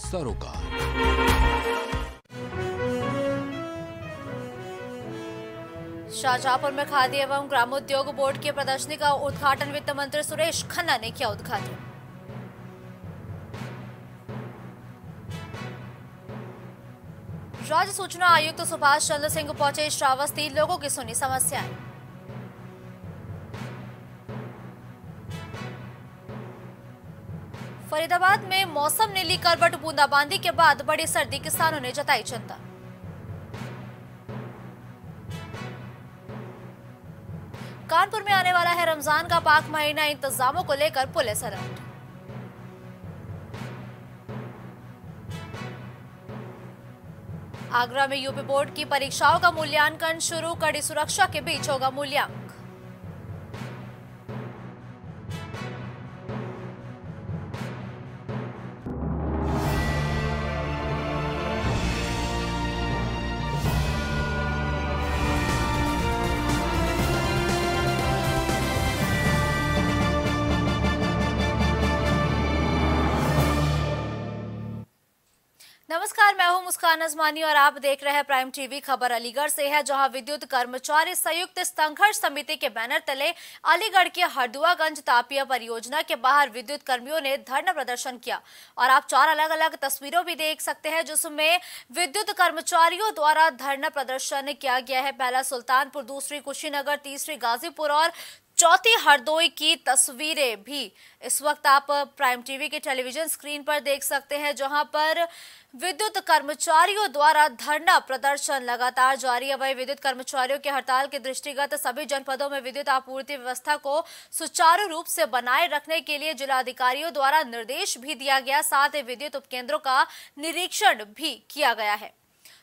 सरोकार। शाहजहांपुर में खादी एवं ग्रामोद्योग बोर्ड की प्रदर्शनी का उद्घाटन वित्त मंत्री सुरेश खन्ना ने किया उद्घाटन। राज्य सूचना आयुक्त सुभाष चंद्र सिंह पहुँचे श्रावस्ती, लोगों की सुनी समस्याएँ। फरीदाबाद में मौसम ने ली करवट बूंदाबांदी के बाद बड़ी सर्दी किसानों ने जताई चिंता। कानपुर में आने वाला है रमज़ान का पाक महीना, इंतजामों को लेकर पुलिस अलर्ट। आगरा में यूपी बोर्ड की परीक्षाओं का मूल्यांकन शुरू, कड़ी सुरक्षा के बीच होगा मूल्यांकन। मुस्कान अजमानी और आप देख रहे हैं प्राइम टीवी खबर अलीगढ़ से है, जहाँ विद्युत कर्मचारी संयुक्त संघर्ष समिति के बैनर तले अलीगढ़ के हरदुआगंज तापिया परियोजना के बाहर विद्युत कर्मियों ने धरना प्रदर्शन किया। और आप चार अलग अलग तस्वीरों भी देख सकते हैं, जिसमें विद्युत कर्मचारियों द्वारा धरना प्रदर्शन किया गया है। पहला सुल्तानपुर, दूसरी कुशीनगर, तीसरी गाजीपुर और चौथी हरदोई की तस्वीरें भी इस वक्त आप प्राइम टीवी के टेलीविज़न स्क्रीन पर देख सकते हैं, जहाँ पर विद्युत कर्मचारियों द्वारा धरना प्रदर्शन लगातार जारी है। वही विद्युत कर्मचारियों की हड़ताल के दृष्टिगत सभी जनपदों में विद्युत आपूर्ति व्यवस्था को सुचारू रूप से बनाए रखने के लिए जिलाधिकारियों द्वारा निर्देश भी दिया गया। साथ ही विद्युत उपकेंद्रों का निरीक्षण भी किया गया है।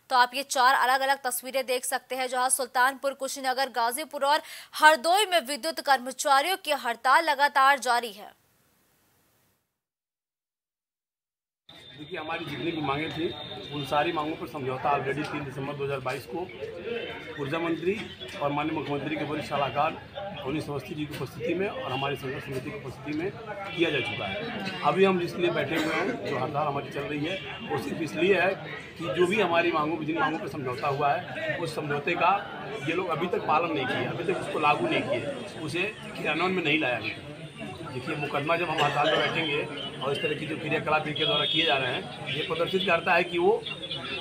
तो आप ये चार अलग अलग तस्वीरें देख सकते हैं, जहाँ सुल्तानपुर, कुशीनगर, गाजीपुर और हरदोई में विद्युत कर्मचारियों की हड़ताल लगातार जारी है। देखिए, हमारी जितनी भी मांगे थी, उन सारी मांगों पर समझौता ऑलरेडी तीन दिसंबर 2022 को ऊर्जा मंत्री और माननीय मुख्यमंत्री के वरिष्ठ सलाहकार अवनीश अवस्थी जी की उपस्थिति में और हमारी संघर्ष समिति की उपस्थिति में किया जा चुका है। अभी हम जिसके लिए बैठे हुए हैं, जो हड़ताल हमारी चल रही है, वो सिर्फ़ इसलिए है कि जो भी हमारी मांगों जिन मांगों पर समझौता हुआ है, उस समझौते का ये लोग अभी तक पालन नहीं किया, अभी तक उसको लागू नहीं किए, उसे क्रियान्वयन में नहीं लाया गया। देखिए, मुकदमा जब हम हड़ताल में बैठेंगे और इस तरह की जो क्रियाकलाप इनके द्वारा किए जा रहे हैं, ये प्रदर्शित करता है कि वो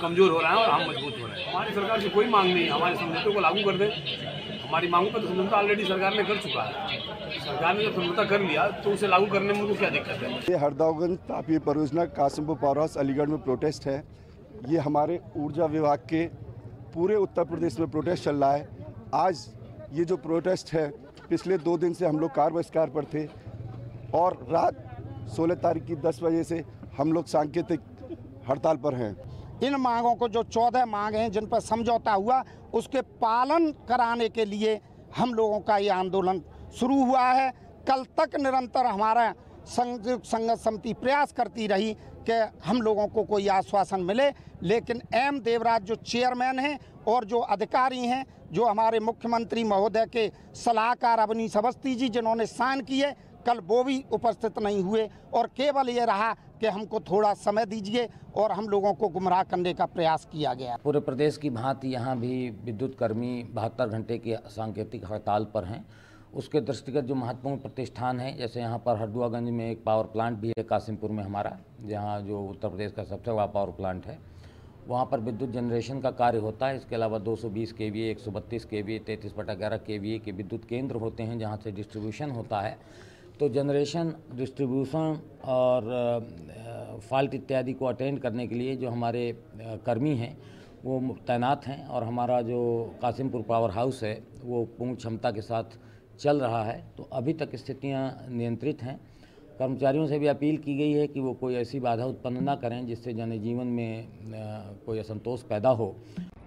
कमज़ोर हो रहे हैं और हम मज़बूत हो रहे हैं। हमारी सरकार से कोई मांग नहीं है। हमारे समझौते को लागू कर दें। हमारी मांगों पर तो समझौता ऑलरेडी सरकार ने कर चुका है। सरकार ने जब समझौता कर लिया तो उसे लागू करने में उनको क्या दिक्कत है? ये हरदावगंज तापी परियोजना कासिमपुर पावर हाउस अलीगढ़ में प्रोटेस्ट है। ये हमारे ऊर्जा विभाग के पूरे उत्तर प्रदेश में प्रोटेस्ट चल रहा है। आज ये जो प्रोटेस्ट है, पिछले दो दिन से हम लोग कार बहिष्कार पर थे। और रात 16 तारीख की 10 बजे से हम लोग सांकेतिक हड़ताल पर हैं। इन मांगों को जो चौदह मांग हैं, जिन पर समझौता हुआ, उसके पालन कराने के लिए हम लोगों का ये आंदोलन शुरू हुआ है। कल तक निरंतर हमारा संयुक्त संघर्ष समिति प्रयास करती रही कि हम लोगों को कोई आश्वासन मिले, लेकिन एम देवराज जो चेयरमैन हैं और जो अधिकारी हैं, जो हमारे मुख्यमंत्री महोदय के सलाहकार अवनीश अवस्थी जी, जिन्होंने साइन किए कल वो भी उपस्थित नहीं हुए और केवल ये रहा कि हमको थोड़ा समय दीजिए और हम लोगों को गुमराह करने का प्रयास किया गया। पूरे प्रदेश की भांति यहाँ भी विद्युत कर्मी बहत्तर घंटे की सांकेतिक हड़ताल पर हैं। उसके दृष्टिगत जो महत्वपूर्ण प्रतिष्ठान हैं, जैसे यहाँ पर हरदुआगंज में एक पावर प्लांट भी है, कासिमपुर में हमारा, जहाँ जो उत्तर प्रदेश का सबसे बड़ा पावर प्लांट है। वहाँ पर विद्युत जनरेशन का कार्य होता है। इसके अलावा 220 के वी एक सौ बत्तीस के वी तैंतीस बटा ग्यारह के वी के विद्युत केंद्र होते हैं, जहाँ से डिस्ट्रीब्यूशन होता है। तो जनरेशन डिस्ट्रीब्यूशन और फॉल्ट इत्यादि को अटेंड करने के लिए जो हमारे कर्मी हैं, वो तैनात हैं और हमारा जो कासिमपुर पावर हाउस है, वो पूर्ण क्षमता के साथ चल रहा है। तो अभी तक स्थितियाँ नियंत्रित हैं। कर्मचारियों से भी अपील की गई है कि वो कोई ऐसी बाधा उत्पन्न ना करें जिससे जनजीवन में कोई असंतोष पैदा हो।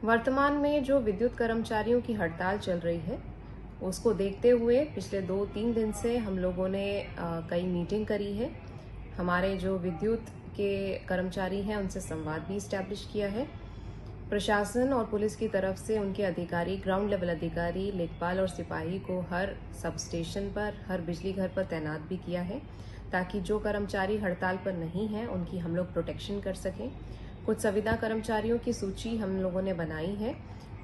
वर्तमान में जो विद्युत कर्मचारियों की हड़ताल चल रही है उसको देखते हुए पिछले दो तीन दिन से हम लोगों ने कई मीटिंग करी है। हमारे जो विद्युत के कर्मचारी हैं, उनसे संवाद भी इस्टेब्लिश किया है। प्रशासन और पुलिस की तरफ़ से उनके अधिकारी ग्राउंड लेवल अधिकारी लेखपाल और सिपाही को हर सब स्टेशन पर, हर बिजली घर पर तैनात भी किया है, ताकि जो कर्मचारी हड़ताल पर नहीं हैं, उनकी हम लोग प्रोटेक्शन कर सकें। कुछ संविदा कर्मचारियों की सूची हम लोगों ने बनाई है,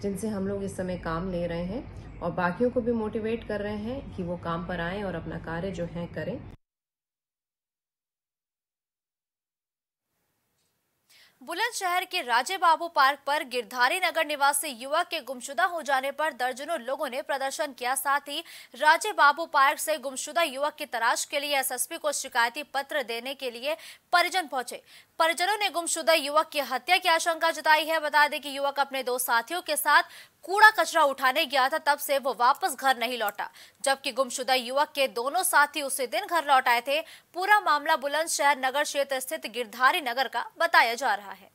जिनसे हम लोग इस समय काम ले रहे हैं। और बाकियों को भी मोटिवेट कर रहे हैं कि वो काम पर आएँ और अपना कार्य जो है करें। बुलंदशहर के राजे बाबू पार्क पर गिरधारी नगर निवासी युवक के गुमशुदा हो जाने पर दर्जनों लोगों ने प्रदर्शन किया। साथ ही राजे बाबू पार्क से गुमशुदा युवक की तलाश के लिए एसएसपी को शिकायती पत्र देने के लिए परिजन पहुँचे। परिजनों ने गुमशुदा युवक की हत्या की आशंका जताई है। बता दें कि युवक अपने दो साथियों के साथ कूड़ा कचरा उठाने गया था, तब से वो वापस घर नहीं लौटा। जबकि गुमशुदा युवक के दोनों साथी उसी दिन घर लौट आए थे। पूरा मामला बुलंदशहर नगर क्षेत्र स्थित गिरधारी नगर का बताया जा रहा है।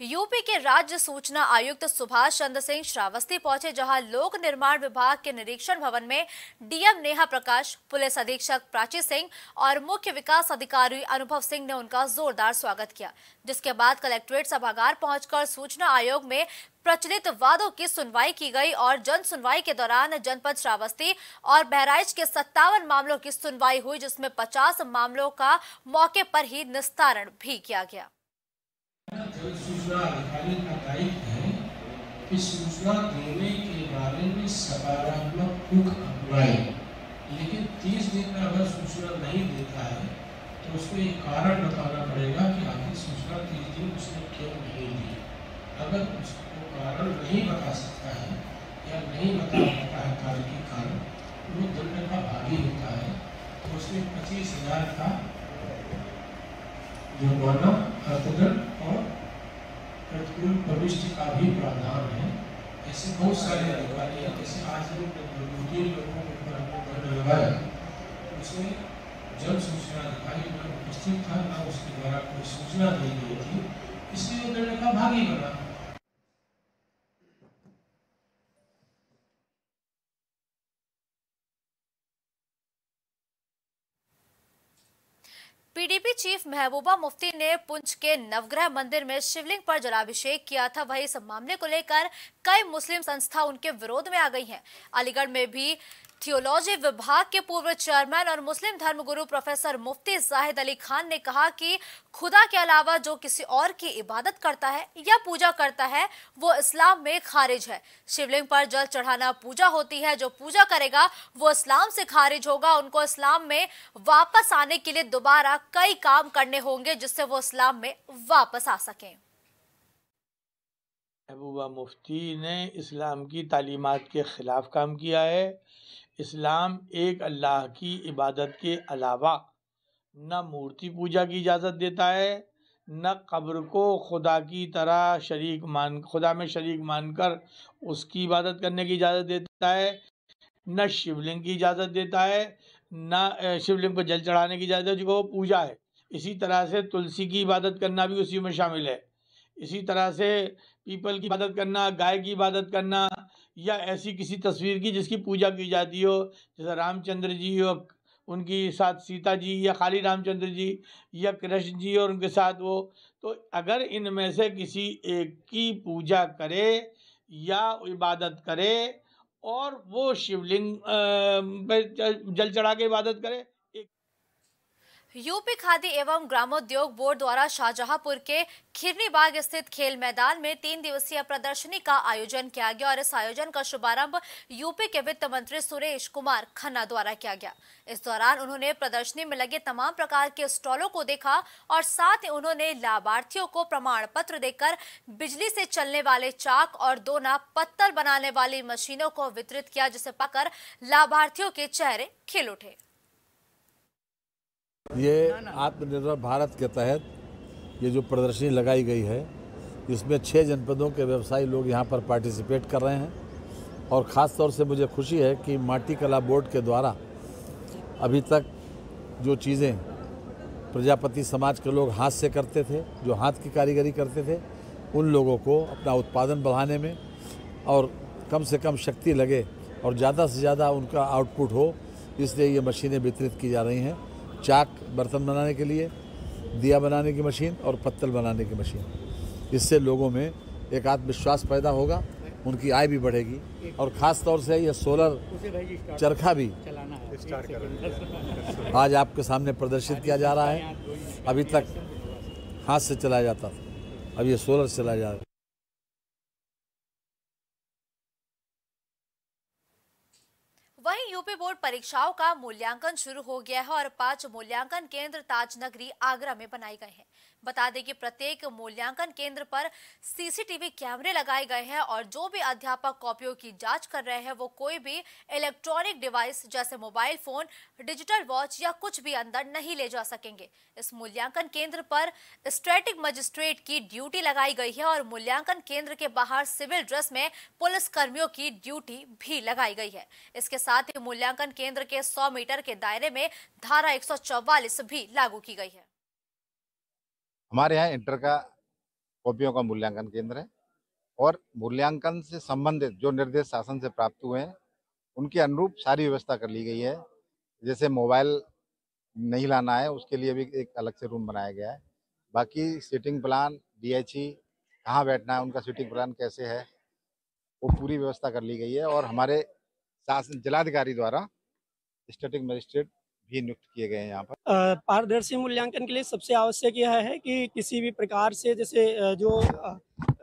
यूपी के राज्य सूचना आयुक्त सुभाष चंद्र सिंह श्रावस्ती पहुँचे, जहाँ लोक निर्माण विभाग के निरीक्षण भवन में डीएम नेहा प्रकाश, पुलिस अधीक्षक प्राची सिंह और मुख्य विकास अधिकारी अनुभव सिंह ने उनका जोरदार स्वागत किया, जिसके बाद कलेक्ट्रेट सभागार पहुंचकर सूचना आयोग में प्रचलित वादों की सुनवाई की गई और जन सुनवाई के दौरान जनपद श्रावस्ती और बहराइच के सत्तावन मामलों की सुनवाई हुई, जिसमें 50 मामलों का मौके पर ही निस्तारण भी किया गया। सूचना अधिकारी का दायित्व है कि सूचना देने के बारे में सकारात्मक रुख अपनाए लेकिन तीस दिन में अगर सूचना नहीं देता है तो उसको एक कारण बताना पड़ेगा कि आखिर सूचना तीस दिन उसने क्यों नहीं दी। अगर उसको कारण नहीं बता सकता है या नहीं बता पाता है कार्य के कारण, वो दंड का भागी होता है तो उसमें पच्चीस हज़ार का जुर्माना अर्थदंड प्रतिकूल प्रविष्टि का भी प्रावधान है। ऐसे बहुत सारे अधिकारी हैं, जैसे आज भी लोगों के ऊपर हमने दंड लगाया। उसमें जन सूचना अधिकारी उपस्थित था, न उसके द्वारा कोई सूचना दी गई थी, इसलिए वो दंड का भागी बना। चीफ महबूबा मुफ्ती ने पुंछ के नवग्रह मंदिर में शिवलिंग पर जलाभिषेक किया था। वहीं इस मामले को लेकर कई मुस्लिम संस्था उनके विरोध में आ गई हैं। अलीगढ़ में भी थियोलॉजी विभाग के पूर्व चेयरमैन और मुस्लिम धर्मगुरु प्रोफेसर मुफ्ती जाहिद अली खान ने कहा कि खुदा के अलावा जो किसी और की इबादत करता है या पूजा करता है, वो इस्लाम में खारिज है। शिवलिंग पर जल चढ़ाना पूजा होती है, जो पूजा करेगा, वो इस्लाम से खारिज होगा। उनको इस्लाम में वापस आने के लिए दोबारा कई काम करने होंगे, जिससे वो इस्लाम में वापस आ सकें। महबूबा मुफ्ती ने इस्लाम की तालीमात के ख़िलाफ़ काम किया है। इस्लाम एक अल्लाह की इबादत के अलावा न मूर्ति पूजा की इजाज़त देता है, न कब्र को खुदा की तरह शरीक मान, खुदा में शरीक मानकर उसकी इबादत करने की इजाज़त देता है, न शिवलिंग की इजाज़त देता है, न शिवलिंग पर जल चढ़ाने की इजाज़त जो वो पूजा है। इसी तरह से तुलसी की इबादत करना भी उसी में शामिल है। इसी तरह से पीपल की इबादत करना, गाय की इबादत करना या ऐसी किसी तस्वीर की जिसकी पूजा की जाती हो, जैसे रामचंद्र जी हो, उनकी साथ सीता जी या खाली रामचंद्र जी या कृष्ण जी और उनके साथ वो तो अगर इनमें से किसी एक की पूजा करे या इबादत करे और वो शिवलिंग पे जल चढ़ा के इबादत करे यूपी खादी एवं ग्रामोद्योग बोर्ड द्वारा शाहजहांपुर के खिरनी बाग स्थित खेल मैदान में तीन दिवसीय प्रदर्शनी का आयोजन किया गया और इस आयोजन का शुभारंभ यूपी के वित्त मंत्री सुरेश कुमार खन्ना द्वारा किया गया। इस दौरान उन्होंने प्रदर्शनी में लगे तमाम प्रकार के स्टॉलों को देखा और साथ ही उन्होंने लाभार्थियों को प्रमाण पत्र देकर बिजली से चलने वाले चाक और दोना पत्तल बनाने वाली मशीनों को वितरित किया, जिसे पाकर लाभार्थियों के चेहरे खिल उठे। ये आत्मनिर्भर भारत के तहत ये जो प्रदर्शनी लगाई गई है, इसमें छः जनपदों के व्यवसायी लोग यहाँ पर पार्टिसिपेट कर रहे हैं और ख़ास तौर से मुझे खुशी है कि माटी कला बोर्ड के द्वारा अभी तक जो चीज़ें प्रजापति समाज के लोग हाथ से करते थे, जो हाथ की कारीगरी करते थे, उन लोगों को अपना उत्पादन बढ़ाने में और कम से कम शक्ति लगे और ज़्यादा से ज़्यादा उनका आउटपुट हो, इसलिए ये मशीनें वितरित की जा रही हैं। चाक बर्तन बनाने के लिए दिया बनाने की मशीन और पत्तल बनाने की मशीन। इससे लोगों में एक आत्मविश्वास पैदा होगा उनकी आय भी बढ़ेगी और ख़ास तौर से यह सोलर चरखा भी आज आपके सामने प्रदर्शित किया जा रहा है। अभी तक हाथ से चलाया जाता था अब ये सोलर से चलाया जा रहा है वहीं यूपी बोर्ड परीक्षाओं का मूल्यांकन शुरू हो गया है और पाँच मूल्यांकन केंद्र ताजनगरी आगरा में बनाए गए हैं। बता दें कि प्रत्येक मूल्यांकन केंद्र पर सीसीटीवी कैमरे लगाए गए हैं और जो भी अध्यापक कॉपियों की जाँच कर रहे हैं, वो कोई भी इलेक्ट्रॉनिक डिवाइस जैसे मोबाइल फ़ोन, डिजिटल वॉच या कुछ भी अंदर नहीं ले जा सकेंगे। इस मूल्यांकन केंद्र पर स्टैटिक मजिस्ट्रेट की ड्यूटी लगाई गई है और मूल्यांकन केंद्र के बाहर सिविल ड्रेस में पुलिस कर्मियों की ड्यूटी भी लगाई गई है। इसके साथ ही मूल्यांकन केंद्र के 100 मीटर के दायरे में धारा 144 भी लागू की गई है। हमारे यहाँ इंटर का कॉपियों का मूल्यांकन केंद्र है और मूल्यांकन से संबंधित जो निर्देश शासन से प्राप्त हुए हैं, उनके अनुरूप सारी व्यवस्था कर ली गई है। जैसे मोबाइल नहीं लाना है, उसके लिए भी एक अलग से रूम बनाया गया है। बाकी सीटिंग प्लान डीएचई कहाँ बैठना है, उनका सीटिंग प्लान कैसे है, वो पूरी व्यवस्था कर ली गई है और हमारे शासन, जिलाधिकारी द्वारा स्टेटिक मजिस्ट्रेट भी नियुक्त किए गए हैं यहाँ पर? पारदर्शी मूल्यांकन के लिए सबसे आवश्यक यह है कि किसी भी प्रकार से जैसे जो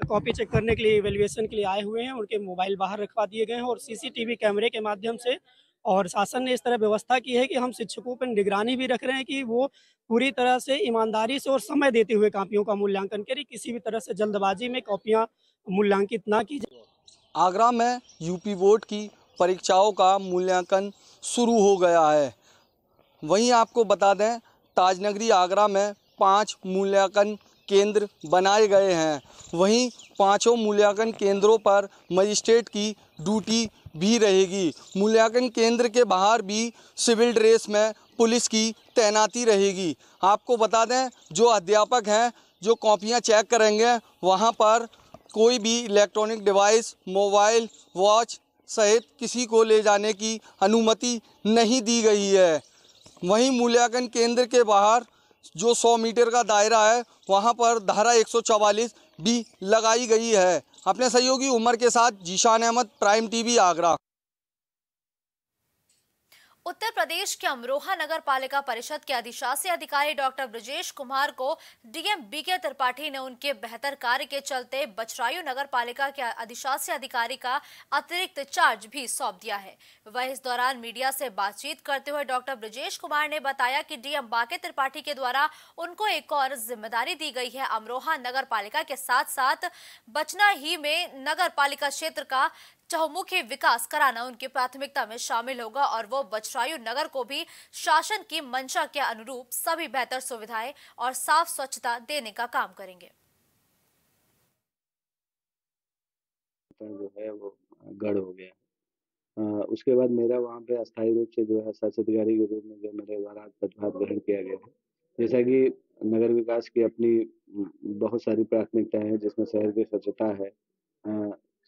कॉपी चेक करने के लिए इवेल्युएशन के लिए आए हुए हैं उनके मोबाइल बाहर रखवा दिए गए हैं और सीसीटीवी कैमरे के माध्यम से और शासन ने इस तरह व्यवस्था की है कि हम शिक्षकों पर निगरानी भी रख रहे हैं कि वो पूरी तरह से ईमानदारी से और समय देते हुए कापियों का मूल्यांकन करें किसी भी तरह से जल्दबाजी में कॉपियाँ मूल्यांकित ना की जाए। आगरा में यूपी बोर्ड की परीक्षाओं का मूल्यांकन शुरू हो गया है। वहीं आपको बता दें ताजनगरी आगरा में पाँच मूल्यांकन केंद्र बनाए गए हैं। वहीं पाँचों मूल्यांकन केंद्रों पर मजिस्ट्रेट की ड्यूटी भी रहेगी। मूल्यांकन केंद्र के बाहर भी सिविल ड्रेस में पुलिस की तैनाती रहेगी। आपको बता दें, जो अध्यापक हैं, जो कॉपियाँ चेक करेंगे, वहाँ पर कोई भी इलेक्ट्रॉनिक डिवाइस, मोबाइल, वॉच सहित किसी को ले जाने की अनुमति नहीं दी गई है। वहीं मूल्यांकन केंद्र के बाहर जो 100 मीटर का दायरा है, वहाँ पर धारा 144 भी लगाई गई है। अपने सहयोगी उमर के साथ जीशान अहमद, प्राइम टीवी, आगरा। उत्तर प्रदेश के अमरोहा नगर पालिका परिषद के अधिशासी अधिकारी डॉक्टर ब्रजेश कुमार को डीएम बीके त्रिपाठी ने उनके बेहतर कार्य के चलते बछरायु नगर पालिका के अधिशासी अधिकारी का अतिरिक्त चार्ज भी सौंप दिया है। वह इस दौरान मीडिया से बातचीत करते हुए डॉक्टर ब्रजेश कुमार ने बताया कि डीएम बाके त्रिपाठी के द्वारा उनको एक और ज़िम्मेदारी दी गई है। अमरोहा नगर पालिका के साथ साथ बचना ही में नगर पालिका क्षेत्र का चहुमुखी विकास कराना उनकी प्राथमिकता में शामिल होगा और वो बछरायु नगर को भी शासन की मंशा के अनुरूप सभी बेहतर सुविधाएँ और साफ़ स्वच्छता देने का काम करेंगे। जो है वो गढ़ हो गया। आ, उसके बाद मेरा वहाँ पे अस्थायी रूप से जो है शासन अधिकारी के रूप में जो मेरे द्वारा पदभार ग्रहण किया गया है। जैसा कि नगर विकास की अपनी बहुत सारी प्राथमिकताएँ हैं जिसमें शहर की स्वच्छता है।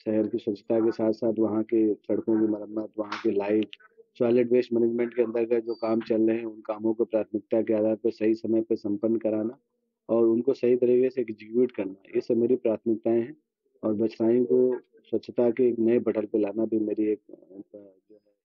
शहर की स्वच्छता के साथ साथ वहाँ के सड़कों की मरम्मत, वहाँ के लाइट, सॉलिड वेस्ट मैनेजमेंट के अंतर्गत जो काम चल रहे हैं, उन कामों को प्राथमिकता के आधार पर सही समय पर संपन्न कराना और उनको सही तरीके से एग्जीक्यूट करना, ये सब मेरी प्राथमिकताएँ हैं और बछराई को स्वच्छता के एक नए पटल पर लाना भी मेरी एक जो है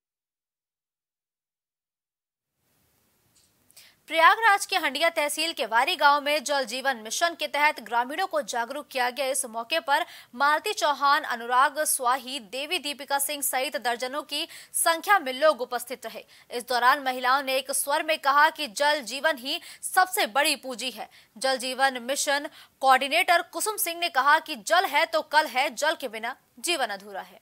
प्रयागराज के हंडिया तहसील के वारी गाँव में जल जीवन मिशन के तहत ग्रामीणों को जागरूक किया गया। इस मौके पर मालती चौहान, अनुराग स्वाही, देवी दीपिका सिंह सहित दर्जनों की संख्या में लोग उपस्थित रहे। इस दौरान महिलाओं ने एक स्वर में कहा कि जल जीवन ही सबसे बड़ी पूंजी है। जल जीवन मिशन कोऑर्डिनेटर कुसुम सिंह ने कहा कि जल है तो कल है, जल के बिना जीवन अधूरा है।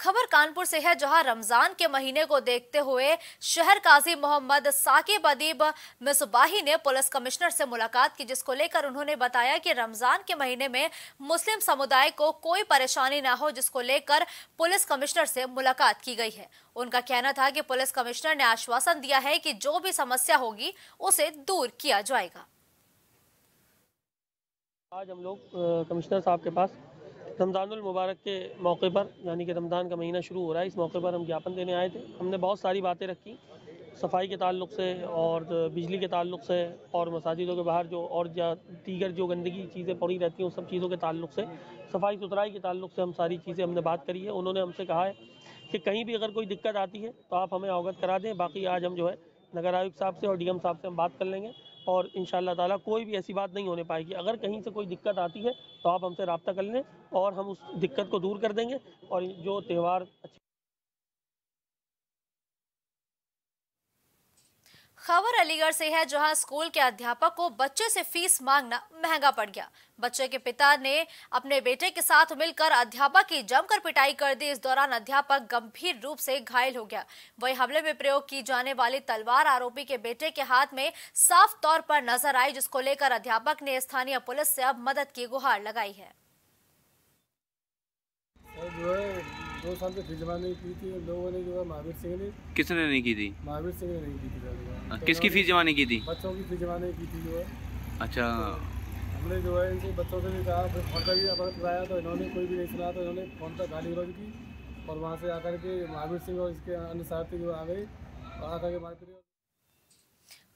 खबर कानपुर से है, जहाँ रमज़ान के महीने को देखते हुए शहर काजी मोहम्मद साकिब अदीब मिसबाही ने पुलिस कमिश्नर से मुलाकात की, जिसको लेकर उन्होंने बताया कि रमज़ान के महीने में मुस्लिम समुदाय को कोई परेशानी ना हो, जिसको लेकर पुलिस कमिश्नर से मुलाकात की गई है। उनका कहना था कि पुलिस कमिश्नर ने आश्वासन दिया है कि जो भी समस्या होगी, उसे दूर किया जाएगा। आज हम लोग कमिश्नर साहब के पास रमज़ानुल मुबारक के मौके पर, यानी कि रमज़ान का महीना शुरू हो रहा है, इस मौके पर हम ज्ञापन देने आए थे। हमने बहुत सारी बातें रखी, सफ़ाई के ताल्लुक से और बिजली के ताल्लुक से और मसाजिदों के बाहर जो और दीगर जो गंदगी चीज़ें पड़ी रहती हैं, उन सब चीज़ों के ताल्लुक से, सफ़ाई सुथराई के ताल्लुक से हम सारी चीज़ें हमने बात करी है। उन्होंने हमसे कहा है कि कहीं भी अगर कोई दिक्कत आती है तो आप हमें अवगत करा दें। बाकी आज हम जो है नगर आयुक्त साहब से और डीएम साहब से हम बात कर लेंगे। और इन ताला कोई भी ऐसी बात नहीं होने पाएगी। अगर कहीं से कोई दिक्कत आती है तो आप हमसे रबता कर लें और हम उस दिक्कत को दूर कर देंगे और जो त्यौहार खबर अलीगढ़ से है, जहाँ स्कूल के अध्यापक को बच्चे से फ़ीस मांगना महँगा पड़ गया। बच्चे के पिता ने अपने बेटे के साथ मिलकर अध्यापक की जमकर पिटाई कर दी। इस दौरान अध्यापक गंभीर रूप से घायल हो गया। वही हमले में प्रयोग की जाने वाली तलवार आरोपी के बेटे के हाथ में साफ़ तौर पर नज़र आई, जिसको लेकर अध्यापक ने स्थानीय पुलिस से अब मदद की गुहार लगाई है। है दो साल से फ़ीस नहीं की थी लोगों ने जो है महावीर सिंह ने किसने नहीं की थी? महावीर सिंह ने नहीं की थी आ, किसकी फ़ीस जमा नहीं की थी? बच्चों की फ़ीस जमा नहीं की थी जो है। अच्छा। हमने जो है इनसे बच्चों से भी कहा फिर फ़ोन पर भी अगर कराया तो इन्होंने कोई भी नहीं सुना तो इन्होंने फ़ोन पर गाली गलौज की और वहाँ से आकर के महावीर सिंह और इसके अन्य साथी जो आ गए और आकर के मारपीट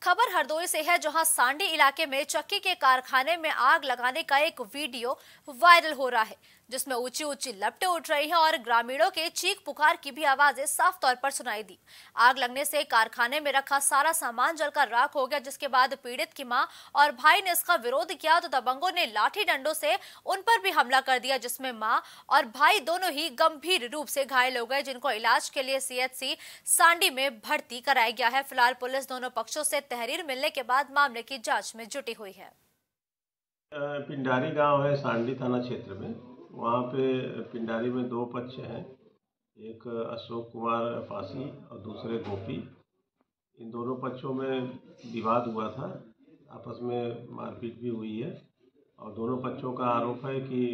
खबर हरदोई से है जहाँ सांडी इलाके में चक्की के कारखाने में आग लगाने का एक वीडियो वायरल हो रहा है। जिसमें ऊँची ऊँची लपटें उठ रही हैं और ग्रामीणों के चीख पुकार की भी आवाज़ें साफ़ तौर पर सुनाई दी। आग लगने से कारखाने में रखा सारा सामान जलकर राख हो गया, जिसके बाद पीड़ित की माँ और भाई ने इसका विरोध किया। तो दबंगों ने लाठी डंडों से उन पर भी हमला कर दिया, जिसमें माँ और भाई दोनों ही गंभीर रूप से घायल हो गए, जिनको इलाज के लिए सीएचसी सांडी में भर्ती कराया गया है। फ़िलहाल पुलिस दोनों पक्षों से तहरीर मिलने के बाद मामले की जाँच में जुटी हुई है। पिंडारी गाँव है, सांडी थाना क्षेत्र में। वहाँ पे पिंडारी में दो पक्ष हैं, एक अशोक कुमार फांसी और दूसरे गोपी। इन दोनों पक्षों में विवाद हुआ था, आपस में मारपीट भी हुई है और दोनों पक्षों का आरोप है कि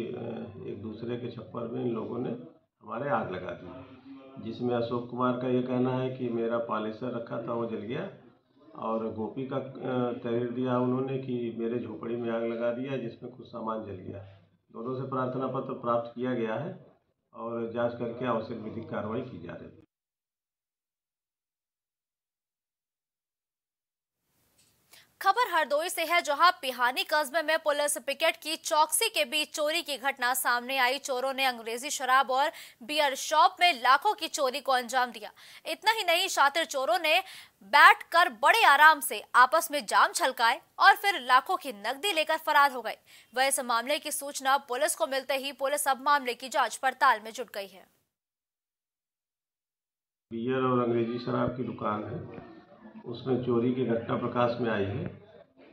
एक दूसरे के छप्पर में इन लोगों ने हमारे आग लगा दी। जिसमें अशोक कुमार का ये कहना है कि मेरा पॉलिसर रखा था, वो जल गया और गोपी का तहरीर दिया उन्होंने कि मेरे झोपड़ी में आग लगा दिया, जिसमें कुछ सामान जल गया। दोनों से प्रार्थना पत्र प्राप्त किया गया है और जाँच करके आवश्यक विधिक कार्रवाई की जा रही है। खबर हरदोई से है, जहाँ पिहानी कस्बे में पुलिस पिकेट की चौकसी के बीच चोरी की घटना सामने आई। चोरों ने अंग्रेज़ी शराब और बियर शॉप में लाखों की चोरी को अंजाम दिया। इतना ही नहीं, शातिर चोरों ने बैठकर बड़े आराम से आपस में जाम छलकाए और फिर लाखों की नकदी लेकर फरार हो गए। वह इस मामले की सूचना पुलिस को मिलते ही पुलिस अब मामले की जाँच पड़ताल में जुट गई है। बियर और अंग्रेज़ी शराब की दुकान है। उसमें चोरी की घटना प्रकाश में आई है,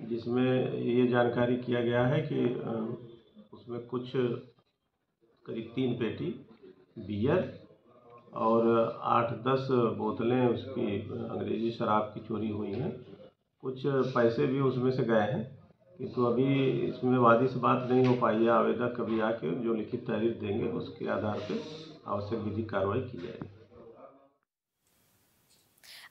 जिसमें ये जानकारी किया गया है कि उसमें कुछ करीब तीन पेटी बियर और आठ दस बोतलें उसकी, अंग्रेज़ी शराब की चोरी हुई हैं। कुछ पैसे भी उसमें से गए हैं किंतु अभी इसमें वादी से बात नहीं हो पाई है, आवेदक कभी आके जो लिखित तहरीर देंगे उसके आधार पर आवश्यक विधिक कार्रवाई की जाएगी।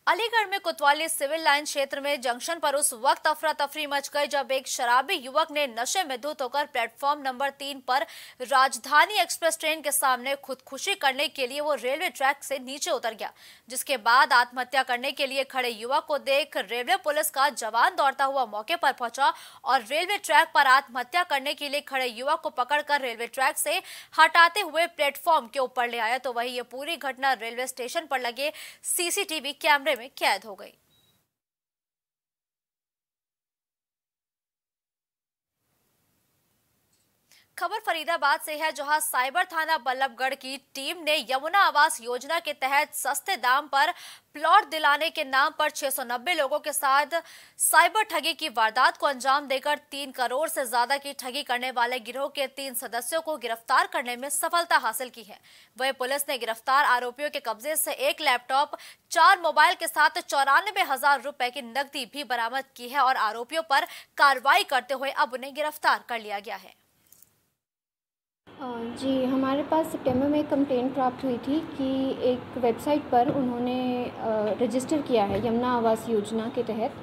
अलीगढ़ में कोतवाली सिविल लाइन क्षेत्र में जंक्शन पर उस वक्त अफरा तफरी मच गई, जब एक शराबी युवक ने नशे में धुत होकर प्लेटफॉर्म नंबर तीन पर राजधानी एक्सप्रेस ट्रेन के सामने खुदकुशी करने के लिए वो रेलवे ट्रैक से नीचे उतर गया, जिसके बाद आत्महत्या करने के लिए खड़े युवक को देख रेलवे पुलिस का जवान दौड़ता हुआ मौके पर पहुँचा और रेलवे ट्रैक पर आत्महत्या करने के लिए खड़े युवक को पकड़कर रेलवे ट्रैक से हटाते हुए प्लेटफॉर्म के ऊपर ले आया। तो वही ये पूरी घटना रेलवे स्टेशन पर लगे सीसीटीवी कैमरे में कैद हो गई। खबर फरीदाबाद से है, जहाँ साइबर थाना बल्लभगढ़ की टीम ने यमुना आवास योजना के तहत सस्ते दाम पर प्लॉट दिलाने के नाम पर 690 लोगों के साथ साइबर ठगी की वारदात को अंजाम देकर तीन करोड़ से ज़्यादा की ठगी करने वाले गिरोह के तीन सदस्यों को गिरफ़्तार करने में सफलता हासिल की है। वही पुलिस ने गिरफ़्तार आरोपियों के कब्जे से एक लैपटॉप, चार मोबाइल के साथ चौरानबे हज़ार रुपए की नकदी भी बरामद की है और आरोपियों पर कार्रवाई करते हुए अब उन्हें गिरफ़्तार कर लिया गया है। जी हमारे पास सितंबर में एक कंप्लेंट प्राप्त हुई थी कि एक वेबसाइट पर उन्होंने रजिस्टर किया है यमुना आवास योजना के तहत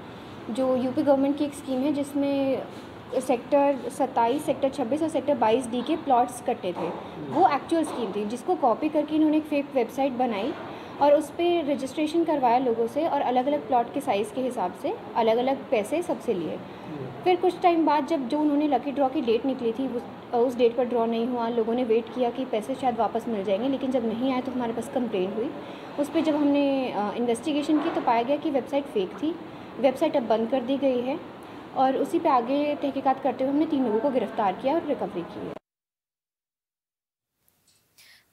जो यूपी गवर्नमेंट की एक स्कीम है जिसमें सेक्टर 27, सेक्टर 26 और सेक्टर 22 डी के प्लॉट्स कटे थे। वो एक्चुअल स्कीम थी जिसको कॉपी करके इन्होंने एक फेक वेबसाइट बनाई और उस पर रजिस्ट्रेशन करवाया लोगों से और अलग अलग प्लॉट के साइज़ के हिसाब से अलग अलग पैसे सबसे लिए। फिर कुछ टाइम बाद जब जो उन्होंने लकी ड्रॉ की डेट निकली थी, उस डेट पर ड्रॉ नहीं हुआ, लोगों ने वेट किया कि पैसे शायद वापस मिल जाएँगे, लेकिन जब नहीं आए तो हमारे पास कंप्लेन हुई। उस पर जब हमने इन्वेस्टिगेशन की तो पाया गया कि वेबसाइट फेक थी। वेबसाइट अब बंद कर दी गई है और उसी पे आगे तहकीकात करते हुए हमने तीन लोगों को गिरफ़्तार किया और रिकवरी की है।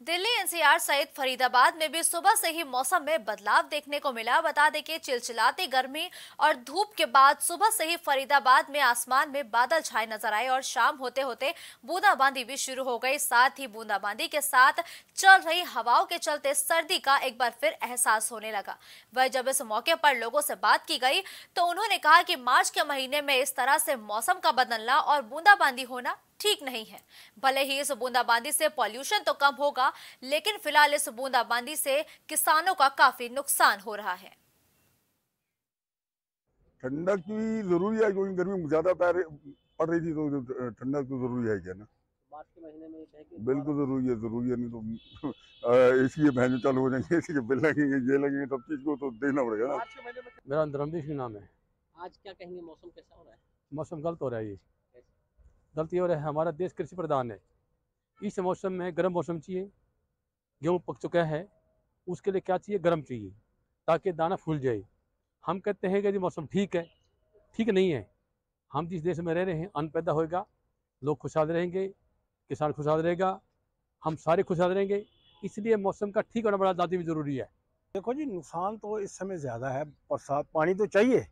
दिल्ली एनसीआर सहित फरीदाबाद में भी सुबह से ही मौसम में बदलाव देखने को मिला। बता दें कि चिलचिलाती गर्मी और धूप के बाद सुबह से ही फरीदाबाद में आसमान में बादल छाए नज़र आए और शाम होते होते बूंदाबांदी भी शुरू हो गई। साथ ही बूंदाबांदी के साथ चल रही हवाओं के चलते सर्दी का एक बार फिर एहसास होने लगा। वह जब इस मौके पर लोगों से बात की गई तो उन्होंने कहा कि मार्च के महीने में इस तरह से मौसम का बदलना और बूंदाबांदी होना ठीक नहीं है। भले ही इस बूंदाबांदी से पॉल्यूशन तो कम होगा लेकिन फ़िलहाल इस बूंदाबांदी से किसानों का काफ़ी नुकसान हो रहा है। ठंडक भी ज़रूरी है क्योंकि गर्मी ज़्यादा पड़ रही थी तो ठंडक तो ज़रूरी है क्या ना। मार्च के महीने में बिल्कुल ज़रूरी है ज़रूरी है नहीं तो एसी के बहने चालू हो जाएँगे एसी के बिल लगेंगे ये लगेंगे सब चीज़ को तो देना पड़ेगा ना। मेरा धर्मवीर सिंह नाम है। आज क्या कहेंगे मौसम कैसा हो रहा है? मौसम गलत हो रहा है ये। गलती रहा है, हमारा देश कृषि प्रधान है। इस मौसम में, गर्म मौसम चाहिए, गेहूँ पक चुका है, उसके लिए क्या चाहिए? गर्म चाहिए, ताकि दाना फूल जाए। हम कहते हैं कि मौसम ठीक है, ठीक नहीं है, हम जिस देश में रह रहे हैं, अन्न पैदा होएगा, लोग खुशहाल रहेंगे, किसान खुशहाल रहेगा, हम सारे खुशहाल रहेंगे। इसलिए मौसम का ठीक होना बड़ा ज़्यादा भी ज़रूरी है। देखो जी, नुकसान तो इस समय ज़्यादा है, बरसात पानी तो चाहिए,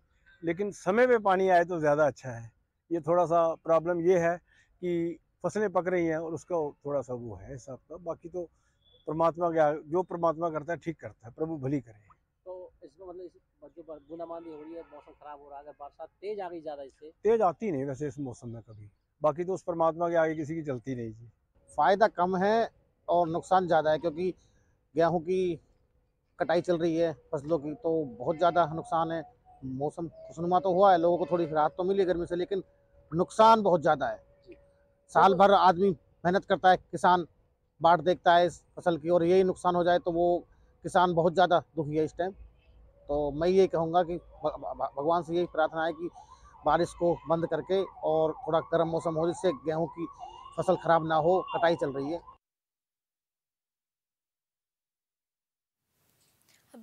लेकिन समय पे पानी आए तो ज़्यादा अच्छा है। ये थोड़ा सा प्रॉब्लम ये है कि फ़सलें पक रही हैं और उसका थोड़ा सा वो है हिसाब का। बाकी तो परमात्मा क्या जो परमात्मा करता है ठीक करता है प्रभु भली करे। तो इसमें मतलब इस जो बूंदाबांदी हो रही है मौसम खराब हो रहा है अगर बरसात तेज आ गई ज़्यादा इससे? तेज आती नहीं वैसे इस मौसम में कभी। बाकी तो उस परमात्मा के आगे किसी की चलती नहीं जी। फ़ायदा कम है और नुकसान ज़्यादा है क्योंकि गेहूँ की कटाई चल रही है फ़सलों की तो बहुत ज़्यादा नुकसान है। मौसम खुशनुमा तो हुआ है लोगों को थोड़ी राहत तो मिली गर्मी से लेकिन नुकसान बहुत ज़्यादा है। साल भर आदमी मेहनत करता है किसान बाढ़ देखता है इस फ़सल की और यही नुकसान हो जाए तो वो किसान बहुत ज़्यादा दुखी है इस टाइम तो मैं ये कहूँगा कि भगवान से यही प्रार्थना है कि बारिश को बंद करके और थोड़ा गर्म मौसम हो जिससे गेहूँ की फ़सल खराब ना हो कटाई चल रही है।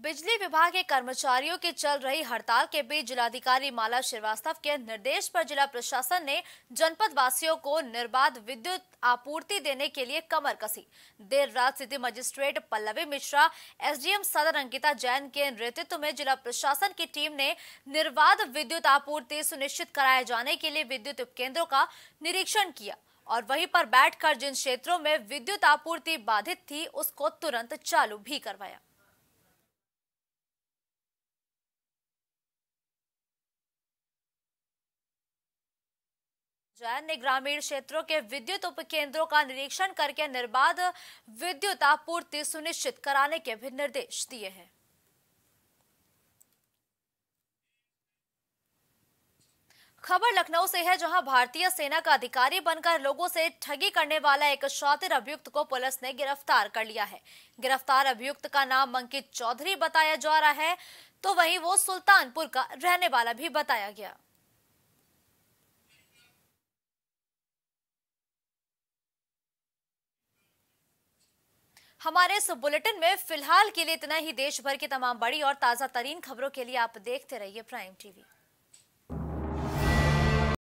बिजली विभाग के कर्मचारियों की चल रही हड़ताल के बीच जिलाधिकारी माला श्रीवास्तव के निर्देश पर जिला प्रशासन ने जनपद वासियों को निर्बाध विद्युत आपूर्ति देने के लिए कमर कसी। देर रात city magistrate Pallavi Mishra, SDM Sadar Ankita Jain के नेतृत्व में जिला प्रशासन की टीम ने निर्बाध विद्युत आपूर्ति सुनिश्चित कराए जाने के लिए विद्युत उपकेंद्रों का निरीक्षण किया और वहीं पर बैठकर जिन क्षेत्रों में विद्युत आपूर्ति बाधित थी, उसको तुरंत चालू भी करवाया। जैन ने ग्रामीण क्षेत्रों के विद्युत उपकेंद्रों का निरीक्षण करके निर्बाध विद्युत आपूर्ति सुनिश्चित कराने के भी निर्देश दिए हैं। खबर लखनऊ से है, जहाँ भारतीय सेना का अधिकारी बनकर लोगों से ठगी करने वाला एक शातिर अभियुक्त को पुलिस ने गिरफ़्तार कर लिया है। गिरफ़्तार अभियुक्त का नाम अंकित चौधरी बताया जा रहा है तो वहीं वो सुल्तानपुर का रहने वाला भी बताया गया। हमारे इस बुलेटिन में फ़िलहाल के लिए इतना ही। देश भर की तमाम बड़ी और ताज़ा तरीन खबरों के लिए आप देखते रहिए प्राइम टीवी।